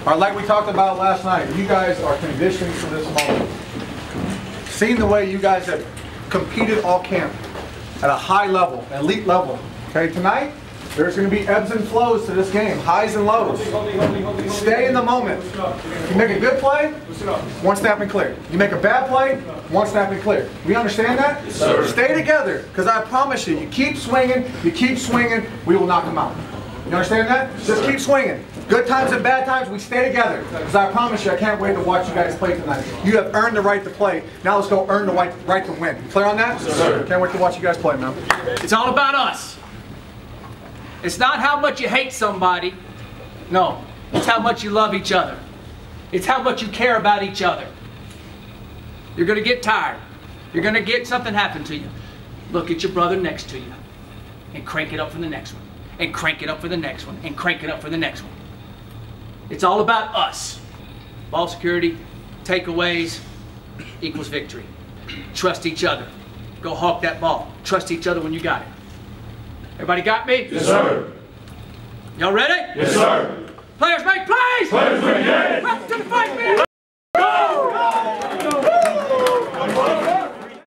All right, like we talked about last night, you guys are conditioned for this moment. Seeing the way you guys have competed all camp at a high level, elite level. Okay, tonight, there's going to be ebbs and flows to this game, highs and lows. Stay in the moment. You make a good play, one snap and clear. You make a bad play, one snap and clear. We understand that? Yes, sir. Stay together, because I promise you, you keep swinging, you keep swinging, we will knock them out. You understand that? Just keep swinging. Good times and bad times, we stay together. Because I promise you, I can't wait to watch you guys play tonight. You have earned the right to play. Now let's go earn the right, right to win. Clear on that? Yes, sir. Can't wait to watch you guys play, man. It's all about us. It's not how much you hate somebody. No, it's how much you love each other. It's how much you care about each other. You're going to get tired. You're going to get something happen to you. Look at your brother next to you and crank it up for the next one. And crank it up for the next one. And crank it up for the next one. It's all about us. Ball security, takeaways equals victory. Trust each other. Go hawk that ball. Trust each other when you got it. Everybody got me? Yes, sir. Y'all ready? Yes, sir. Players make plays! Players make!